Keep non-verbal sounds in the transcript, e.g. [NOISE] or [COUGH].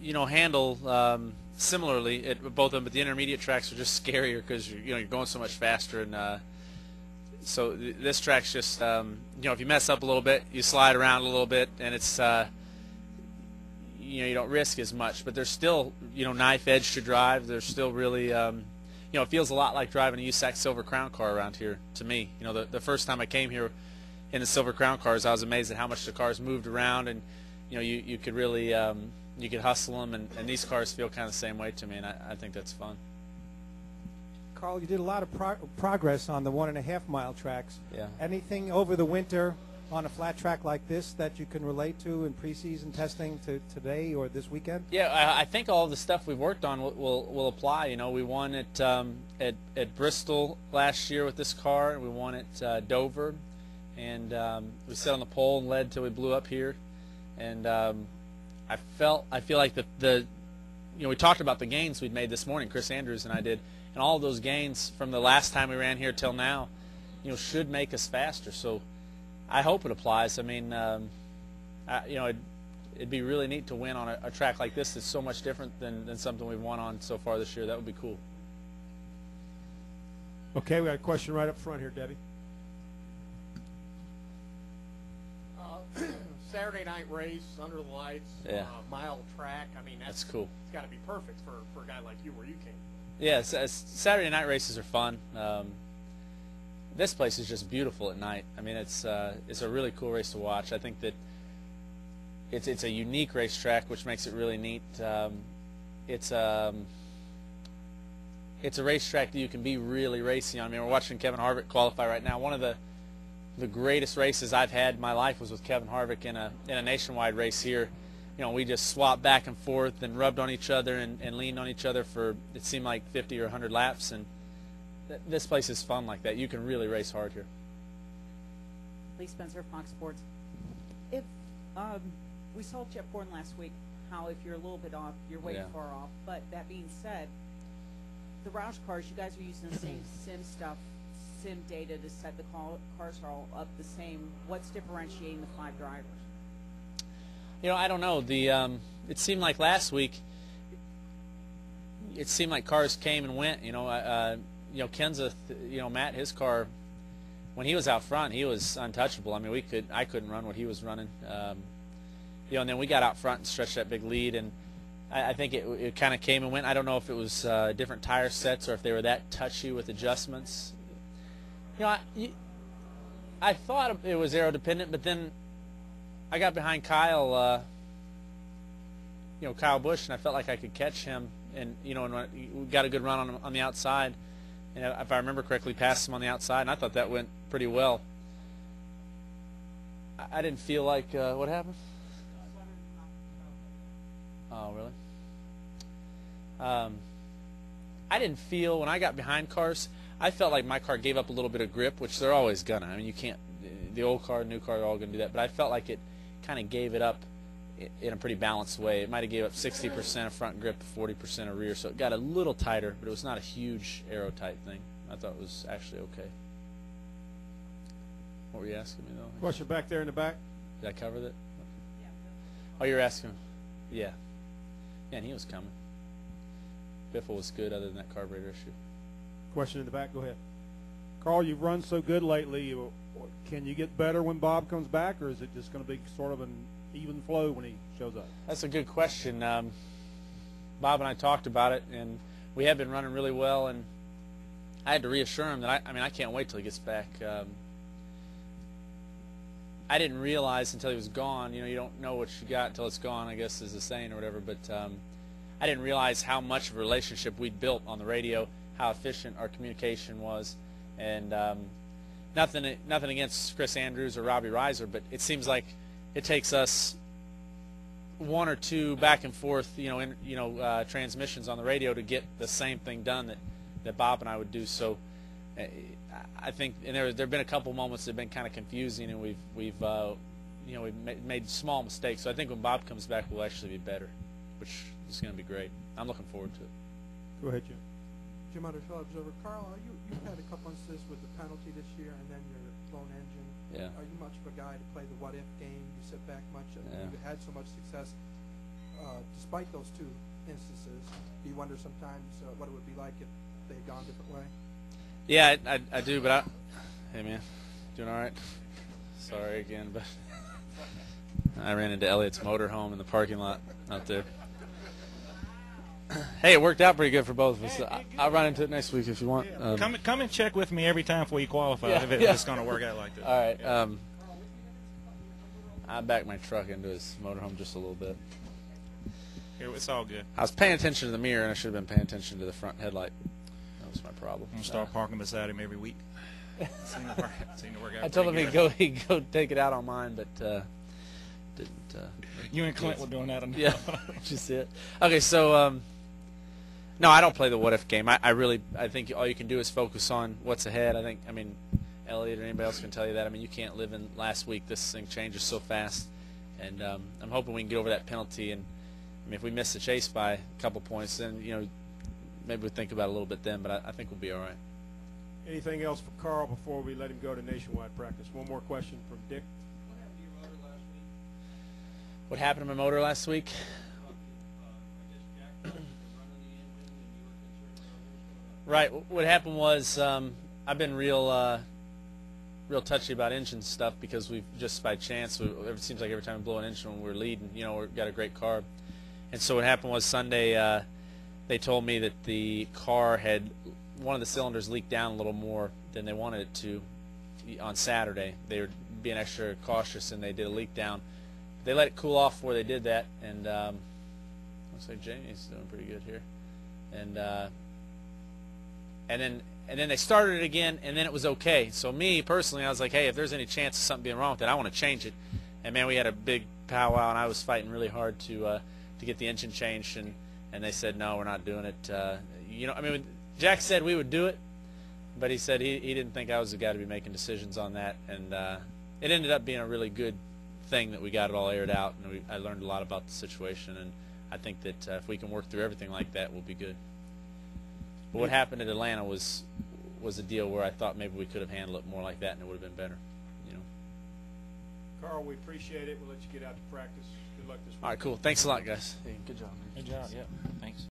you know, handle um, similarly at both of them, but the intermediate tracks are just [LAUGHS] scarier because you know you're going so much faster, and uh, so th- this track's just um, you know if you mess up a little bit, you slide around a little bit, and it's uh, you know you don't risk as much, but there's still you know knife edge to drive. There's still really um, you know it feels a lot like driving a USAC Silver Crown car around here to me. You know the the first time I came here in the Silver Crown cars, I was amazed at how much the cars moved around, and you know you you could really um, you could hustle them, and, and these cars feel kind of the same way to me, and I, I think that's fun. Carl, you did a lot of pro- progress on the one and a half mile tracks. Yeah. Anything over the winter on a flat track like this that you can relate to in preseason testing to today or this weekend? Yeah, I, I think all the stuff we've worked on will, will, will apply. You know, we won at, um, at at Bristol last year with this car. And we won at uh, Dover, and um, we sat on the pole and led till we blew up here. And um, I felt I feel like the the you know we talked about the gains we'd made this morning. Chris Andrews and I did, and all of those gains from the last time we ran here till now, you know, should make us faster. So I hope it applies. I mean, um, I, you know, it, it'd be really neat to win on a, a track like this that's so much different than, than something we've won on so far this year. That would be cool. Okay, we got a question right up front here, Debbie. Uh, [CLEARS THROAT] Saturday night race under the lights, Yeah. uh, mile track. I mean, that's, That's cool. It's got to be perfect for, for a guy like you where you came. Yeah, Saturday night races are fun. Um, this place is just beautiful at night. I mean, it's uh, it's a really cool race to watch. I think that it's it's a unique racetrack, which makes it really neat. Um, it's um, it's a racetrack that you can be really racing on. I mean, we're watching Kevin Harvick qualify right now. One of the the greatest races I've had in my life was with Kevin Harvick in a in a nationwide race here. You know, we just swapped back and forth and rubbed on each other and, and leaned on each other for it seemed like 50 or 100 laps. And th- this place is fun like that. You can really race hard here. Lee Spencer, Fox Sports. If um, we saw Jeff Gordon last week, how if you're a little bit off, you're way Yeah. far off. But that being said, the Roush cars, you guys are using the same [CLEARS THROAT] sim stuff, sim data to set the call, cars are all up the same. What's differentiating the five drivers? You know, I don't know. The um, it seemed like last week. It seemed like cars came and went. You know, uh, you know Kenseth. You know, Matt, his car, when he was out front, he was untouchable. I mean, we could, I couldn't run what he was running. Um, you know, and then we got out front and stretched that big lead, and I, I think it, it kind of came and went. I don't know if it was uh, different tire sets or if they were that touchy with adjustments. You know, I, I thought it was aero dependent, but then I got behind Kyle, uh, you know, Kyle Busch, and I felt like I could catch him. And you know, and we got a good run on on the outside. And if I remember correctly, passed him on the outside, and I thought that went pretty well. I, I didn't feel like uh, what happened. Oh, really? Um, I didn't feel when I got behind cars. I felt like my car gave up a little bit of grip, which they're always gonna. I mean, you can't. The old car, new car, are all gonna do that. But I felt like it kind of gave it up in a pretty balanced way. It might have gave up 60% of front grip, 40% of rear, so it got a little tighter, but it was not a huge aero type thing. I thought it was actually okay. What were you asking me though? Question back there in the back. Did I cover that? Oh, you're asking? Yeah. Yeah, and he was coming. Biffle was good, other than that carburetor issue. Question in the back. Go ahead. Carl, you've run so good lately. Can you get better when Bob comes back, or is it just going to be sort of an even flow when he shows up? That's a good question. Um, Bob and I talked about it, and we have been running really well. And I had to reassure him that I, I mean, I can't wait till he gets back. Um, I didn't realize until he was gone. You know, you don't know what you got until it's gone. I guess is the saying or whatever. But um, I didn't realize how much of a relationship we'd built on the radio, how efficient our communication was, and um, nothing nothing against Chris Andrews or Robbie Reiser, but it seems like it takes us one or two back and forth, you know, in, you know, uh, transmissions on the radio to get the same thing done that, that Bob and I would do. So, uh, I think, and there there've been a couple moments that have been kind of confusing, and we've we've uh, you know we've made, made small mistakes. So I think when Bob comes back, we'll actually be better, which is going to be great. I'm looking forward to it. Go ahead, Jim. Jim Underhill Observer. Carl, you, you've had a couple instances with the penalty this year and then your blown engine. Yeah. Are you much of a guy to play the what if game? You sit back much. Yeah. You've had so much success. uh, despite those two instances, do you wonder sometimes uh, what it would be like if they had gone a different way? Yeah, I, I, I do, but I, hey man, doing all right? Sorry again, but [LAUGHS] I ran into Elliot's motorhome in the parking lot out there. [CLEARS THROAT] Hey, it worked out pretty good for both of us. I, I'll run into it next week if you want. Um, Come come and check with me every time before you qualify Yeah, if, it, yeah. it's going to work out like this. all right. Um, I backed my truck into his motorhome just a little bit. Here, it's all good. I was paying attention to the mirror, and I should have been paying attention to the front headlight. That was my problem. I'm gonna start parking beside him every week. seem, to work, [LAUGHS] seem to work out. I told him pretty he'd good. go he'd go take it out on mine, but uh, didn't. Uh, You and Clint were doing that enough. [LAUGHS] yeah, just it. Okay, so um, no, I don't play the what if game. I, I really I think all you can do is focus on what's ahead. I think I mean Elliot or anybody else can tell you that. I mean you can't live in last week. This thing changes so fast, and um, I'm hoping we can get over that penalty. And I mean if we miss the chase by a couple points, then you know maybe we'll think about it a little bit then. But I, I think we'll be all right. Anything else for Carl before we let him go to nationwide practice? One more question from Dick. What happened to your motor last week? What happened to my motor last week? Right. What happened was um, I've been real, uh, real touchy about engine stuff because we've just by chance. We, it seems like every time we blow an engine when we're leading, you know, we've got a great car. And so what happened was Sunday, uh, they told me that the car had one of the cylinders leaked down a little more than they wanted it to on Saturday. They were being extra cautious and they did a leak down. They let it cool off before they did that, and um, looks like Jamie's doing pretty good here. And uh, and then and then they started it again, and then it was okay. So me personally, I was like, hey, if there's any chance of something being wrong with it, I want to change it. And man, we had a big powwow, and I was fighting really hard to uh, to get the engine changed, and and they said no, we're not doing it. Uh, you know, I mean, Jack said we would do it, but he said he he didn't think I was the guy to be making decisions on that, and uh, it ended up being a really good thing that we got it all aired out, and we, I learned a lot about the situation, and I think that uh, if we can work through everything like that, we'll be good. But what happened at Atlanta was was a deal where I thought maybe we could have handled it more like that, and it would have been better. You know. Carl, we appreciate it. We'll let you get out to practice. Good luck this week. All right, cool. Thanks a lot, guys. Hey, good job. Good job. Yeah. Thanks.